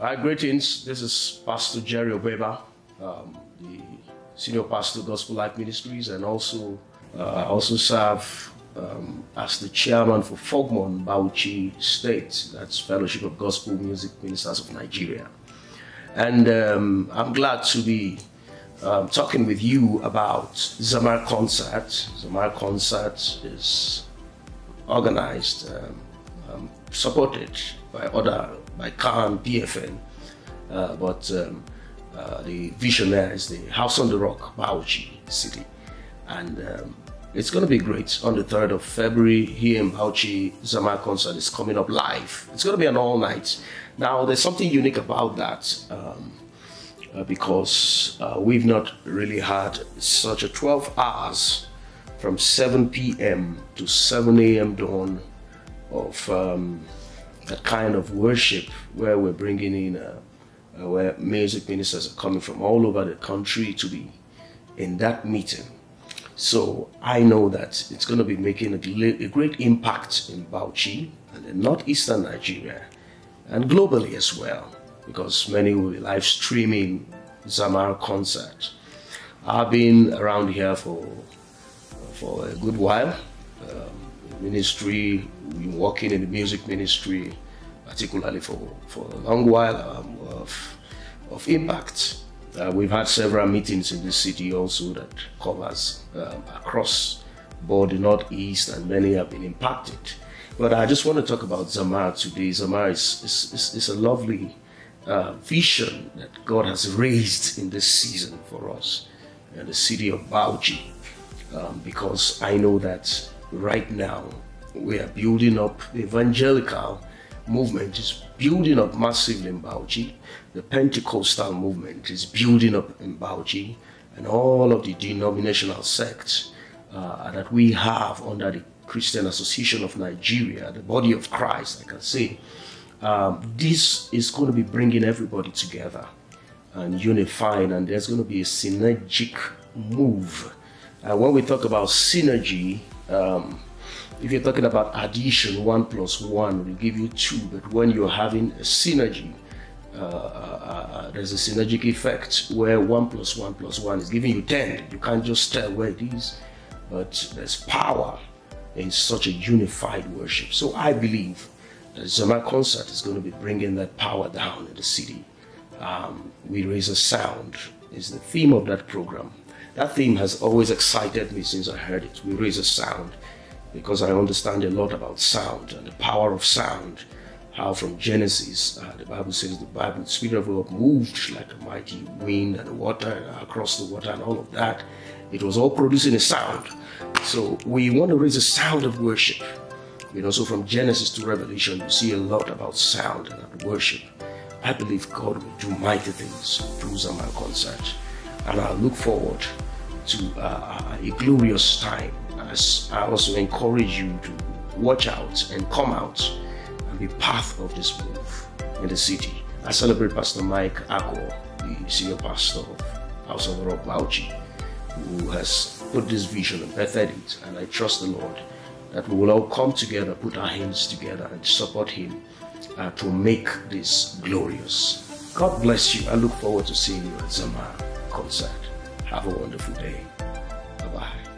Hi, greetings. This is Pastor Jerry Ogbeba, um, the senior pastor of Gospel Life Ministries, and also uh, I also serve um, as the chairman for Fogmon Bauchi State. That's Fellowship of Gospel Music Ministers of Nigeria, and um, I'm glad to be um, talking with you about Zamar Concert. Zamar Concert is organized, um, supported by other by CAN PFN, uh, but um, uh, the visionary is the House on the Rock, Bauchi City, and um, it's going to be great on the 3rd of February here in Bauchi. Zamar concert is coming up live. It's going to be an all night. Now, there's something unique about that. Um, uh, because uh, we've not really had such a 12 hours from 7 p.m. to 7 a.m. dawn of um, that kind of worship where we're bringing in uh, uh, where music ministers are coming from all over the country to be in that meeting. So I know that it's going to be making a, a great impact in Bauchi and in northeastern Nigeria and globally as well because many will be live streaming Zamar concert. I've been around here for for a good while. Um, ministry, we've been working in the music ministry, particularly for, for a long while um, of, of impact. Uh, we've had several meetings in this city also that covers um, across both the northeast and many have been impacted. But I just want to talk about Zamar today. Zamar is, is, is, is a lovely uh, vision that God has raised in this season for us in the city of Bauchi. Um, because I know that right now we are building up the evangelical movement is building up massively in Bauchi. The Pentecostal movement is building up in Bauchi, and all of the denominational sects uh, that we have under the Christian Association of Nigeria, the body of Christ, I can say, um, this is going to be bringing everybody together and unifying, and there's going to be a synergic move. Uh, when we talk about synergy, um, if you're talking about addition, one plus one will give you two, but when you're having a synergy, uh, uh, uh, there's a synergic effect where one plus one plus one is giving you 10. You can't just tell where it is, but there's power in such a unified worship. So I believe that Zamar concert is going to be bringing that power down in the city. Um, we raise a sound is the theme of that program. That theme has always excited me since I heard it. We raise a sound because I understand a lot about sound and the power of sound. How from Genesis, uh, the Bible says the Bible, the Spirit of God moved like a mighty wind and water across the water and all of that. It was all producing a sound. So we want to raise a sound of worship you know, so from Genesis to Revelation, you see a lot about sound and worship. I believe God will do mighty things through Zamar concert. And I look forward to uh, a glorious time as I also encourage you to watch out and come out and be part of this move in the city. I celebrate Pastor Mike Ako, the senior pastor of House of Rock Bauchi, who has put this vision and birthed it. And I trust the Lord that we will all come together, put our hands together, and support Him uh, to make this glorious. God bless you. I look forward to seeing you at Zamar concert. Have a wonderful day. Bye bye.